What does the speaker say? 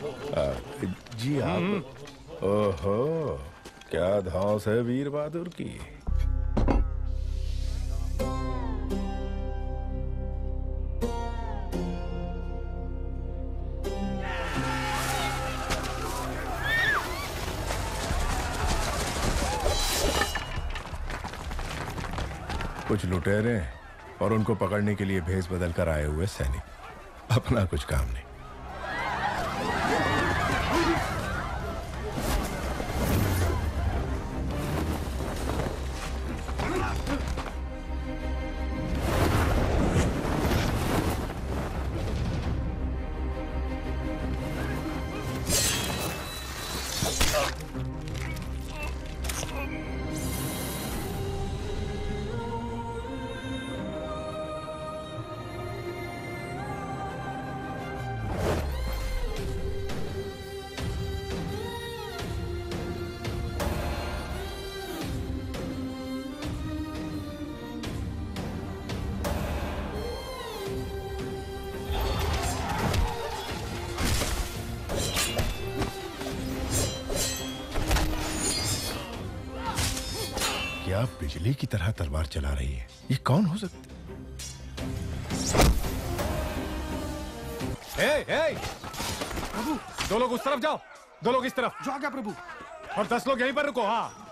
जी आप ओहो क्या धौस है वीर बहादुर की? कुछ लुटेरे और उनको पकड़ने के लिए भेस बदल कर आए हुए सैनिक। अपना कुछ काम नहीं। Oh. क्या बिजली की तरह तलवार चला रही है। ये कौन हो सकती? ए, ए! प्रभु दो लोग उस तरफ़ जाओ। दो लोग इस तरफ़। जो आ गया प्रभु? और दस लोग यहीं पर रुको हाँ।